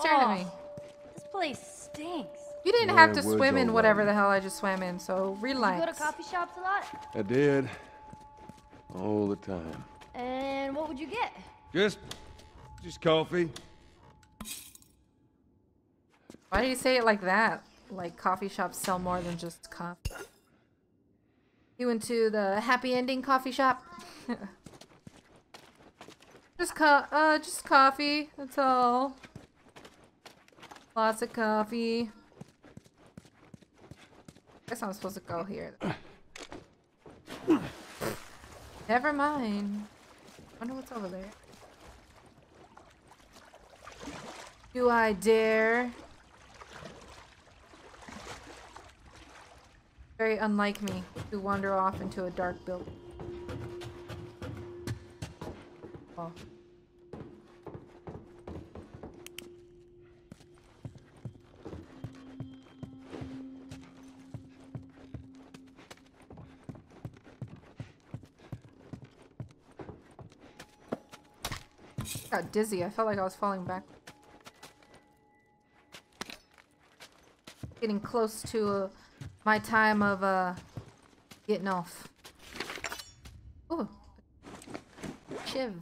Staring at me. This place stinks. You didn't Yeah, have to swim in whatever right. the hell I just swam in, so relax. You go to coffee shops a lot? I did. All the time. And what would you get? Just, just coffee. Why do you say it like that? Like coffee shops sell more than just coffee. You went to the happy ending coffee shop? just co- uh just coffee, that's all. Lots of coffee. Guess I'm supposed to go here. Never mind. Wonder what's over there. Do I dare? Very unlike me to wander off into a dark building. Well. Got dizzy. I felt like I was falling back. Getting close to uh, my time of uh getting off. Ooh. Chiv.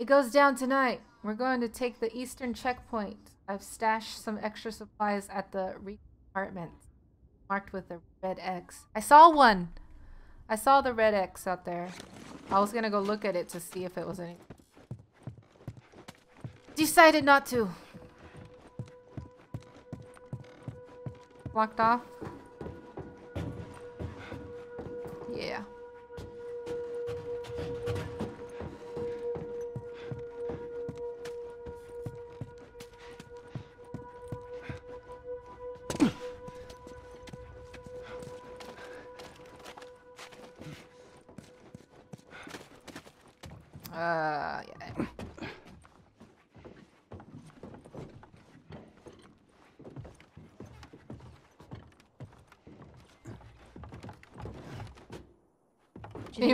It goes down tonight. We're going to take the eastern checkpoint. I've stashed some extra supplies at the apartment. Marked with a red X. I saw one! I saw the red X out there. I was gonna go look at it to see if it was any. Decided not to. Blocked off?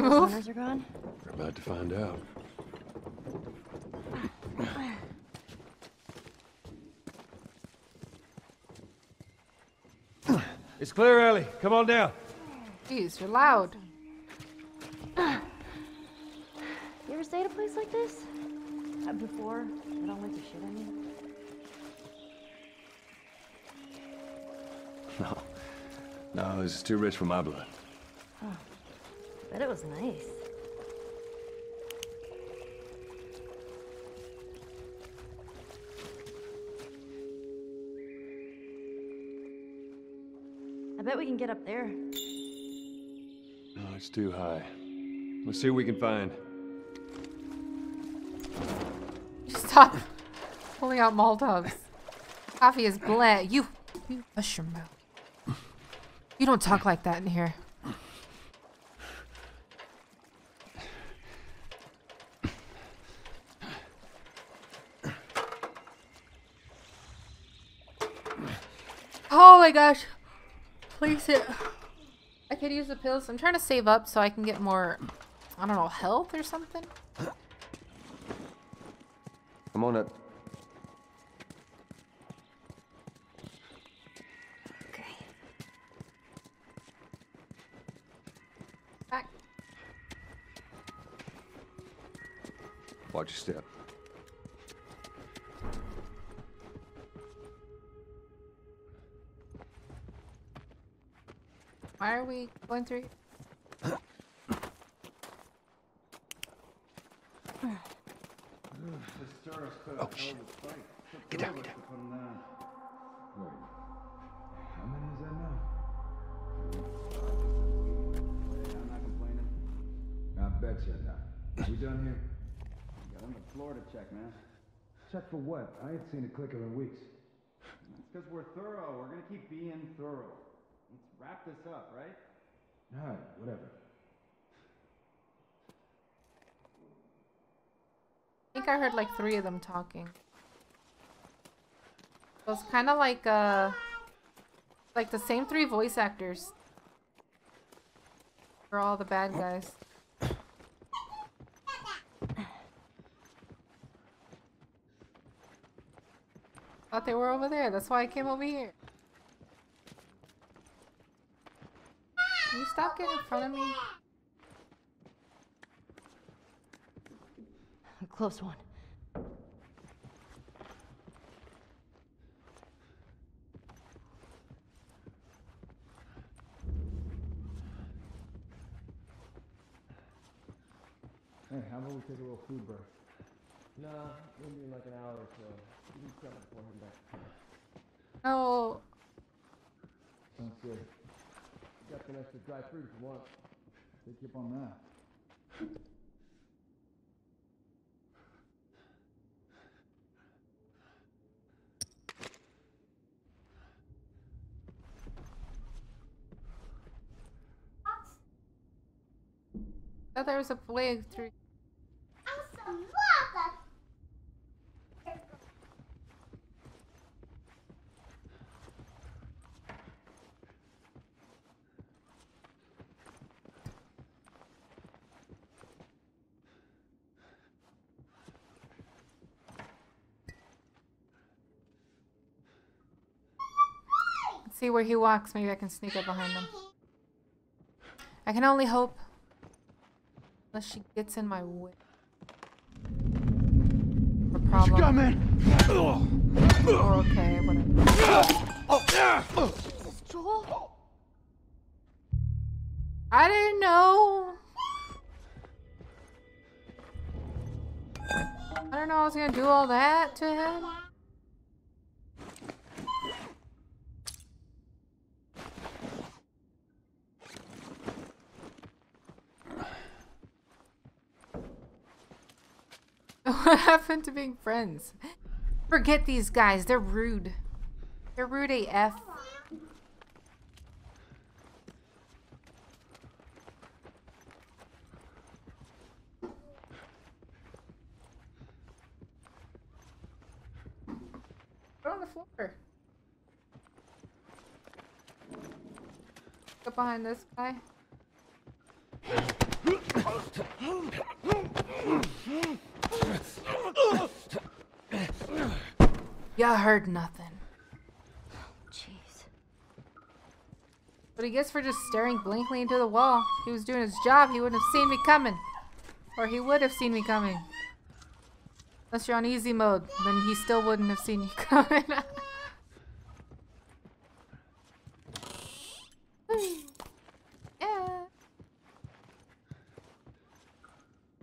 Move? hunters are gone? We're about to find out. It's clear, Ellie. Come on down. Jeez, you're loud. You ever stay at a place like this? Uh, before? I don't like to shit on you. No. No, this is too rich for my blood. Bet it was nice. I bet we can get up there. No, it's too high. Let's see what we can find. Stop pulling out Molotovs. Coffee is bland. You, you hush your mouth. You don't talk like that in here. Oh my gosh. Please hit. I could use the pills. I'm trying to save up so I can get more, I don't know, health or something. I'm on it. Okay. Back. Watch your step. We going through? Oh, shit. Get down, get down. How many is that now? I'm not complaining. I bet you not. We done here? Got on the floor to check, man. Check for what? I ain't seen a clicker in weeks. It's because we're thorough. We're gonna keep being thorough. Let's wrap this up, right? Whatever. I think I heard like three of them talking. It was kind of like uh, like the same three voice actors for all the bad guys. Thought they were over there. That's why I came over here. Can you stop getting in front of me? A close one. Hey, how about we take a little food break? Nah, maybe in like an hour or so. You can grab it before heading back. No. Sounds good. You got some extra dry fruit if you want. Take you up on that. thought there was a way through. See where he walks. Maybe I can sneak up behind him. I can only hope. Unless she gets in my way. The problem. Or okay, whatever. Joel? I didn't know. I don't know I was gonna do all that to him. What happened to being friends? Forget these guys. They're rude. They're rude AF. On the floor. Go behind this guy. Yeah, heard nothing. Jeez. But he gets for just staring blankly into the wall. He was doing his job, he wouldn't have seen me coming. Or he would have seen me coming. Unless you're on easy mode, then he still wouldn't have seen you coming. yeah.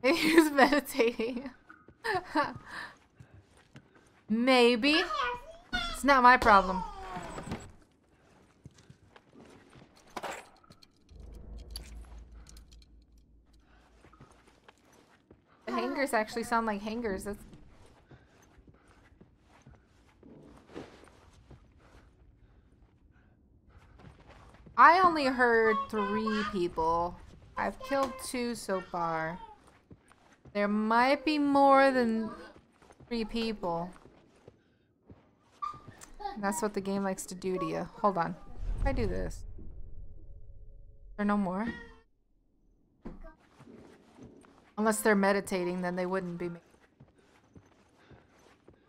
Maybe he was meditating. Maybe. It's not my problem. The hangers actually sound like hangers. That's I only heard three people. I've killed two so far. There might be more than three people. That's what the game likes to do to you. Hold on. If I do this. There no more? Unless they're meditating, then they wouldn't be.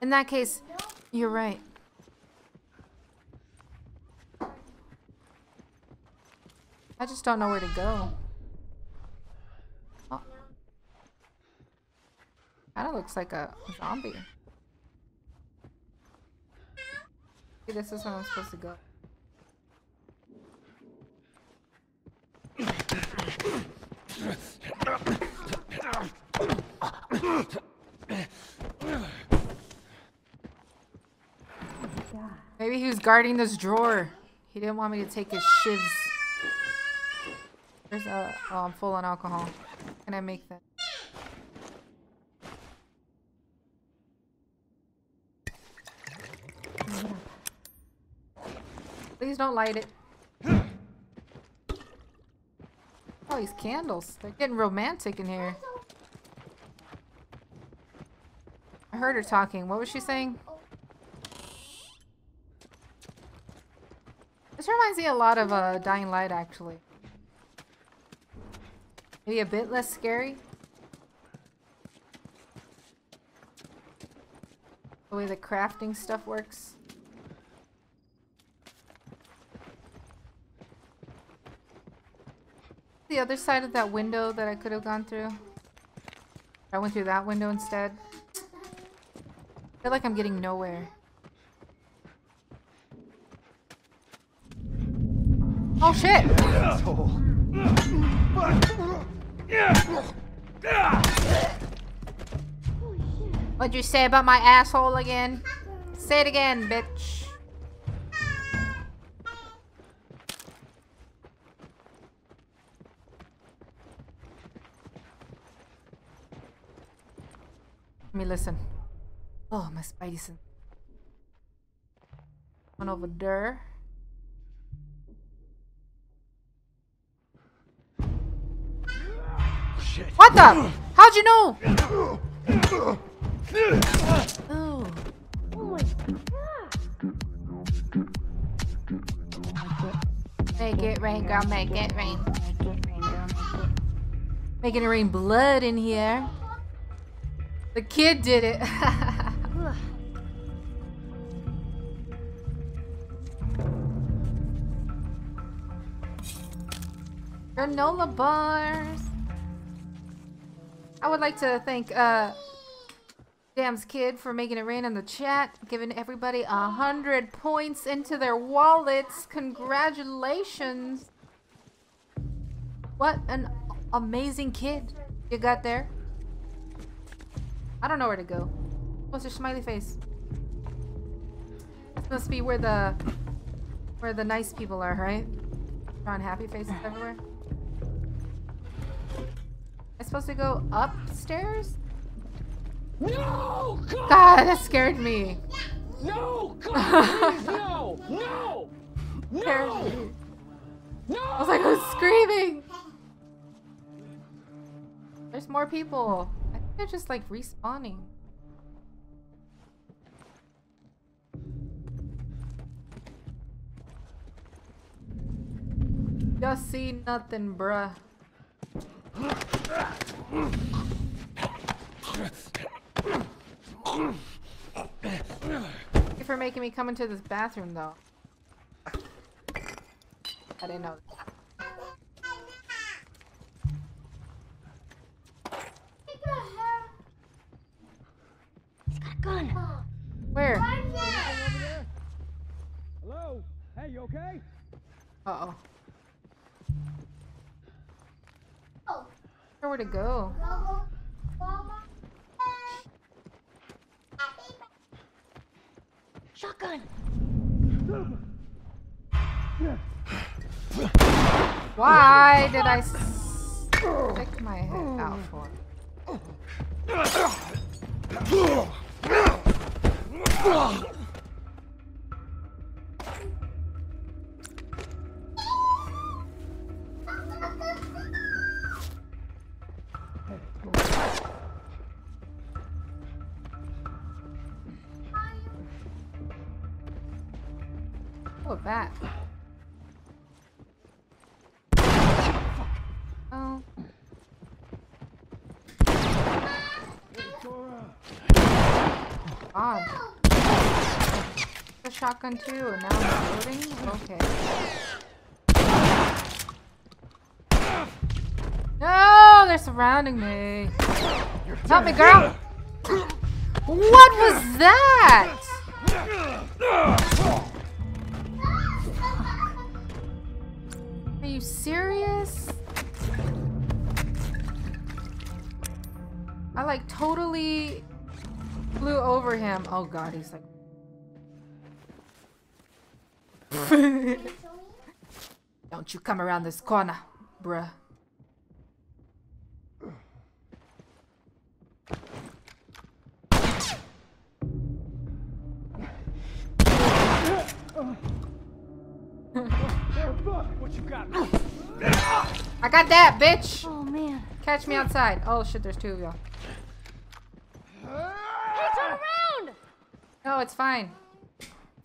In that case, you're right. I just don't know where to go. Kinda looks like a zombie. See, this is where I'm supposed to go. Maybe he was guarding this drawer. He didn't want me to take his shivs. There's a. Oh, I'm full on alcohol. Can I make that? Please don't light it. Oh, these candles. They're getting romantic in here. I heard her talking. What was she saying? This reminds me a lot of uh, Dying Light, actually. Maybe a bit less scary. The way the crafting stuff works. The other side of that window that I could have gone through. I went through that window instead. I feel like I'm getting nowhere. Oh shit! What'd you say about my asshole again? Say it again, bitch. Let me listen. Oh, my spidey sense. One over there. What the? How'd you know? Oh. Oh my god! Make it rain, girl, make it rain. Making it rain blood in here. The kid did it. Granola bars. I would like to thank uh Dam's kid for making it rain in the chat, giving everybody a hundred points into their wallets. Congratulations. What an amazing kid you got there. I don't know where to go. What's your smiley face? This must be where the where the nice people are, right? Drawing happy faces everywhere. Am I supposed to go upstairs? No! God! God, that scared me. No! God! Please, no! No! No! No! I was like, I was screaming. There's more people. They're just like respawning. Just see nothing, bruh. Thank you for making me come into this bathroom, though. I didn't know. He's got a gun. Where? Hello? Hey, you okay? Uh oh. Where to go? Shotgun. Why did I stick my head out for? Oh. Shotgun too, and now I'm loading? Okay. No, they're surrounding me. Help me, girl! What was that? Are you serious? I like totally flew over him. Oh god, he's like. Don't you come around this corner, bruh. What you got? I got that, bitch! Oh man. Catch me outside. Oh shit, there's two of y'all. Hey, turn around! No, it's fine.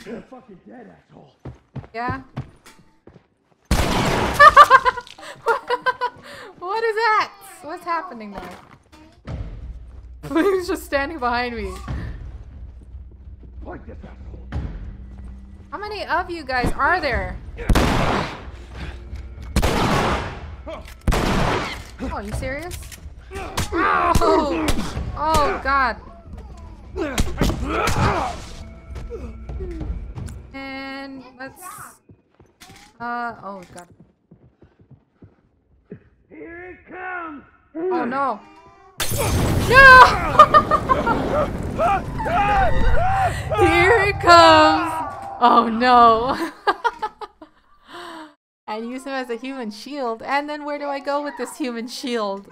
You're fucking dead, asshole. Yeah. what is that? What's happening there? He's just standing behind me. Like this. How many of you guys are there? Oh, are you serious? Oh! Oh, God. Hmm. And let's. Uh oh God. Here it comes! Oh no. No! Here it comes. Oh no. and use him as a human shield. And then where do I go with this human shield?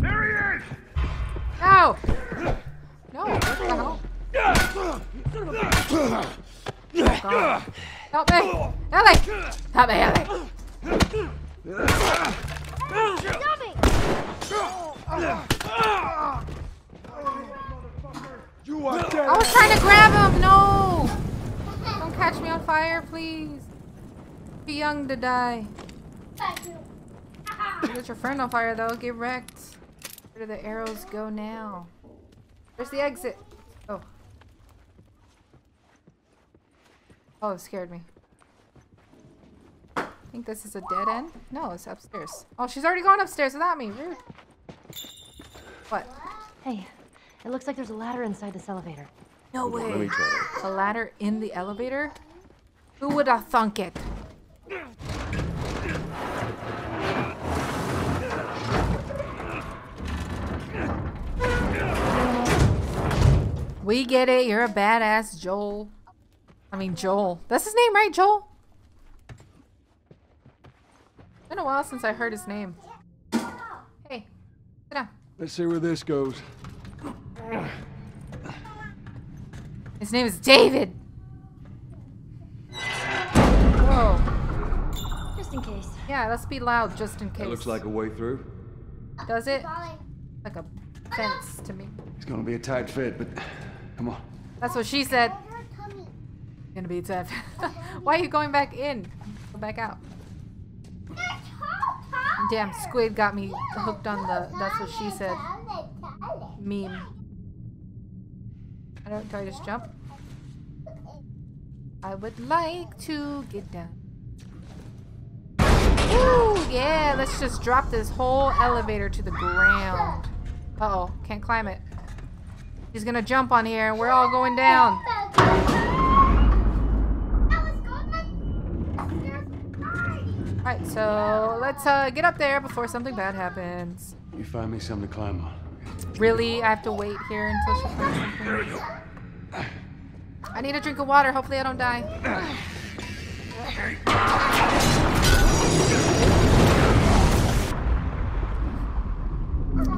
There he is! No! No, what the hell? Oh, God. Help me! Help me! Help me, help me! You are dead. I was trying to grab him! No! Don't catch me on fire, please. Too young to die. You Get your friend on fire though, get wrecked. Where do the arrows go now? Where's the exit? Oh. Oh, it scared me. I think this is a dead end? No, it's upstairs. Oh, she's already gone upstairs without me. Rude. What? Hey, it looks like there's a ladder inside this elevator. No Let me way. try A ladder in the elevator? Who would have thunk it? We get it. You're a badass, Joel. I mean, Joel. That's his name, right, Joel? It's been a while since I heard his name. Hey, sit down. Let's see where this goes. His name is David. Whoa. Just in case. Yeah, let's be loud just in case. That looks like a way through. Does it? Like a oh, fence to me. It's gonna be a tight fit, but come on. That's what she said. Gonna be tough. Why are you going back in? Go back out. Damn, squid got me hooked on the that's what she said meme. I don't do I just jump? I would like to get down. Ooh, yeah, let's just drop this whole elevator to the ground. Uh oh, can't climb it. He's gonna jump on here and we're all going down. Alright, so let's uh, get up there before something bad happens. You find me something to climb on. Really? I have to wait here until she finds something? There we go. I need a drink of water. Hopefully I don't die.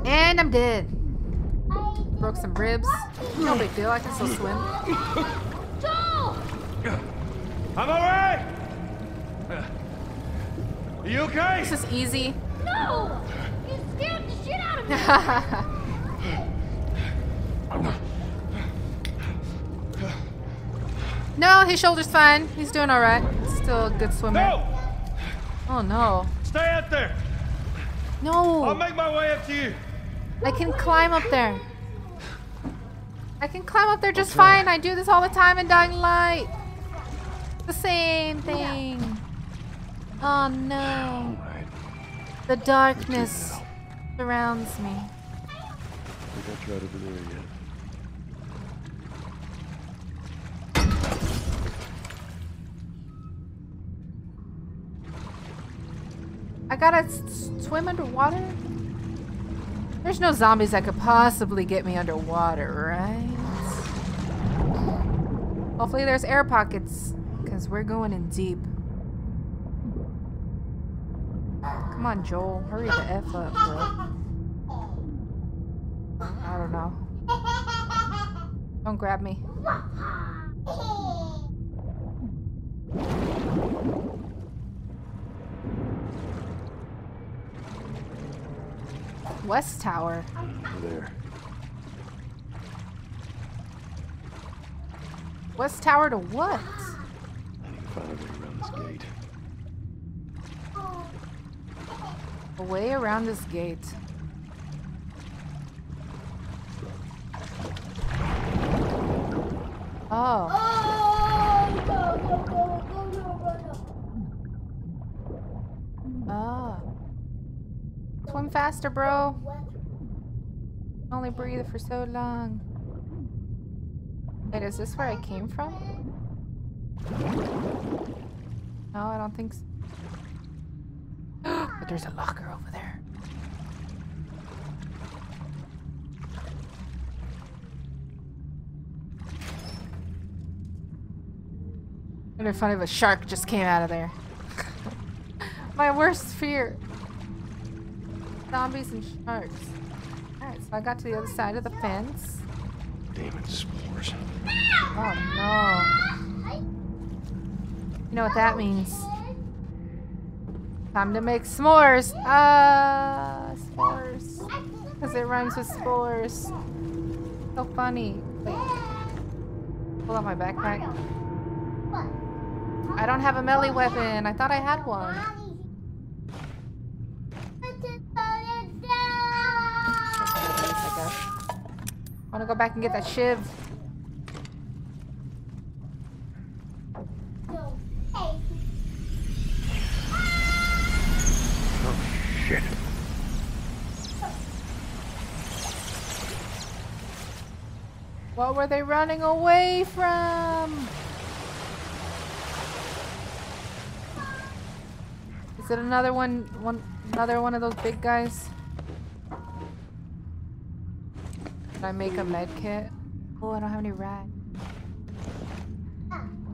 And I'm dead. Broke some ribs. No big deal. I can still swim. I'm alright! Are you okay? This is easy. No! You scared the shit out of me! no, his shoulder's fine. He's doing all right. Still a good swimmer. No! Oh no. Stay out there! No! I'll make my way up to you! I can climb up there. I can climb up there just fine. I do this all the time in Dying Light. The same thing. Oh no. The darkness surrounds me. I think I tried over there yet. I gotta swim underwater? There's no zombies that could possibly get me underwater, right? Hopefully there's air pockets, because we're going in deep. Come on, Joel. Hurry the F up, bro. I don't know. Don't grab me. West Tower. There. West Tower to what? I need to find a A way around this gate. Oh. Oh. Ah. Swim faster, bro. Only breathe for so long. Wait, is this where I came from? No, I don't think so but there's a locker over there. It'd be funny if a shark just came out of there. My worst fear. Zombies and sharks. Alright, so I got to the other side of the fence. Damn it, spores. Oh no. You know what that means. Time to make s'mores. Ah, s'mores. Because it rhymes with spores. So funny. Wait. Pull out my backpack. I don't have a melee weapon. I thought I had one. I. I want to go back and get that shiv. Were they running away from? Is it another one, one, another one of those big guys? Did I make a med kit? Oh, I don't have any rag.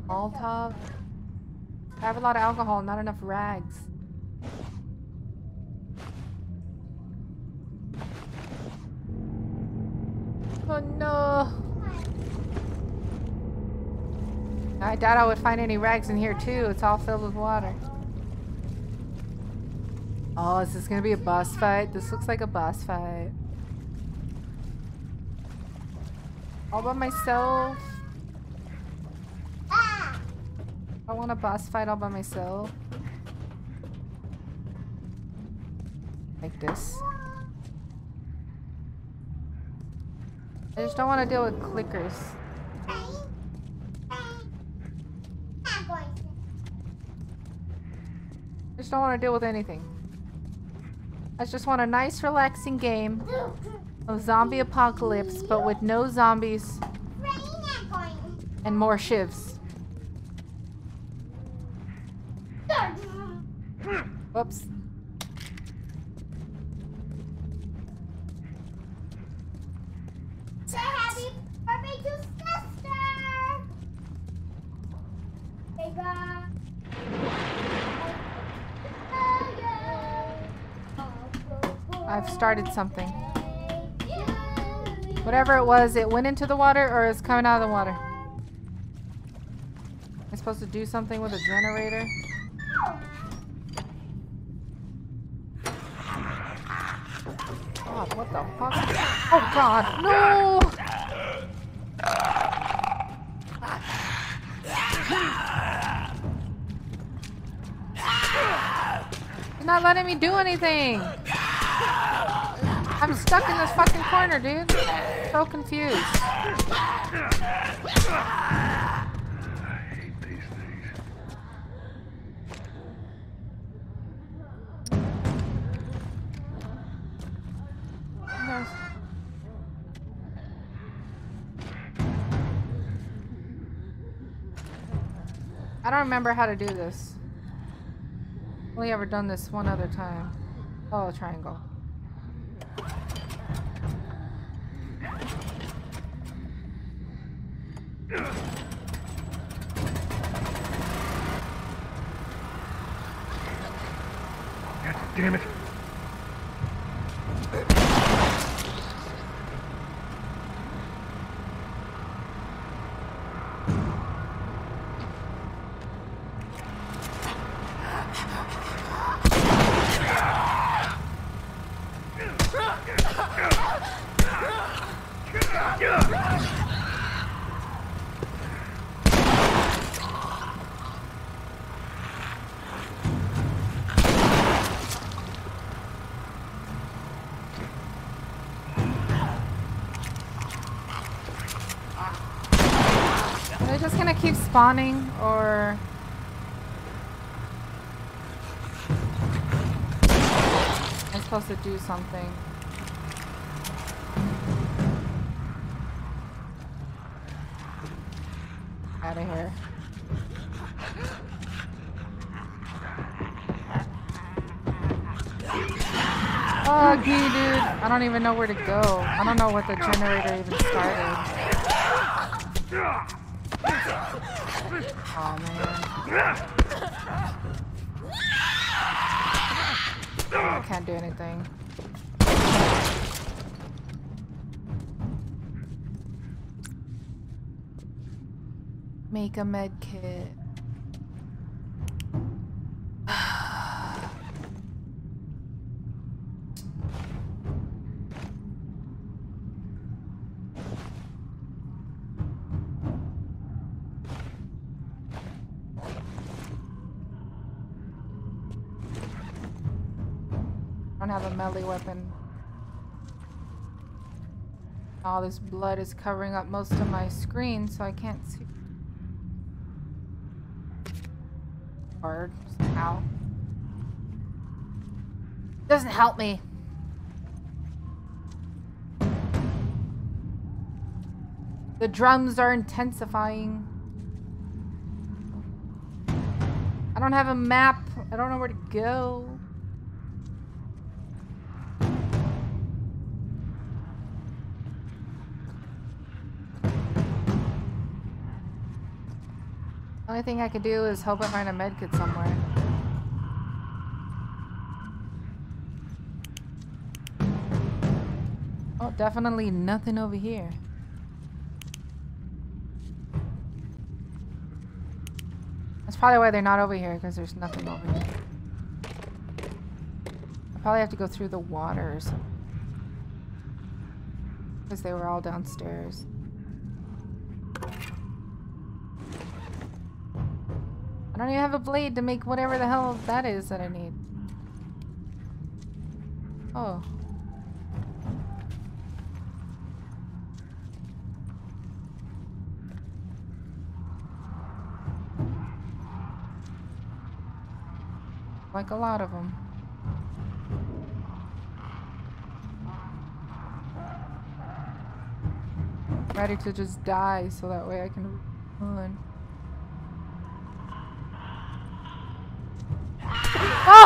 Molotov. I have a lot of alcohol, not enough rags. Oh no! I doubt I would find any rags in here too. It's all filled with water. Oh, is this gonna be a boss fight? This looks like a boss fight. All by myself. I want a boss fight all by myself. Like this. I just don't want to deal with clickers. I just don't want to deal with anything. I just want a nice relaxing game of zombie apocalypse, but with no zombies and more shivs. Whoops. Started something. Whatever it was, it went into the water or is coming out of the water? Am I supposed to do something with a generator? God, what the fuck? Oh god, no! You're not letting me do anything! I'm stuck in this fucking corner, dude. So confused. I don't remember how to do this. Only ever done this one other time. Oh, triangle. God damn it. Are they just gonna keep spawning or I'm supposed to do something. Out of here. You, dude. I don't even know where to go. I don't know what the generator even started. Oh man. I can't do anything. Make a med kit. Weapon. All this blood is covering up most of my screen, so I can't see. Hard. Ow. Doesn't help me. The drums are intensifying. I don't have a map. I don't know where to go. Only thing I could do is hope I find a medkit somewhere. Oh, definitely nothing over here. That's probably why they're not over here, because there's nothing over here. I probably have to go through the water or something. Because they were all downstairs. Don't even have a blade to make whatever the hell that is that I need. Oh. Like a lot of them. Ready to just die so that way I can run.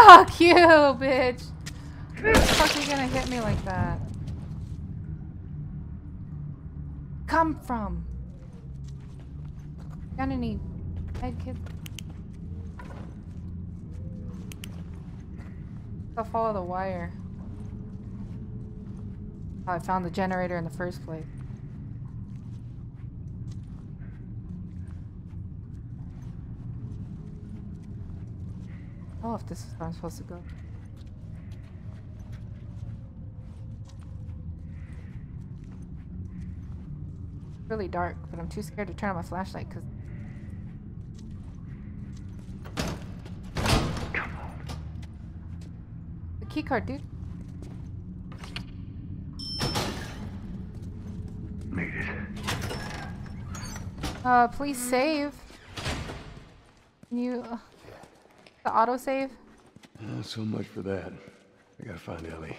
Fuck you, bitch! Where the fuck are you gonna hit me like that? Come from? Got any head kids? I'll follow the wire. Oh, I found the generator in the first place. Oh, if this is where I'm supposed to go. Really dark, but I'm too scared to turn on my flashlight because. The key card, dude. Made it. Uh, please save. Can you. Uh, the autosave? Uh, so much for that. I gotta find Ellie.